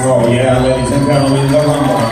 Oh yeah, ladies and gentlemen, the rumble.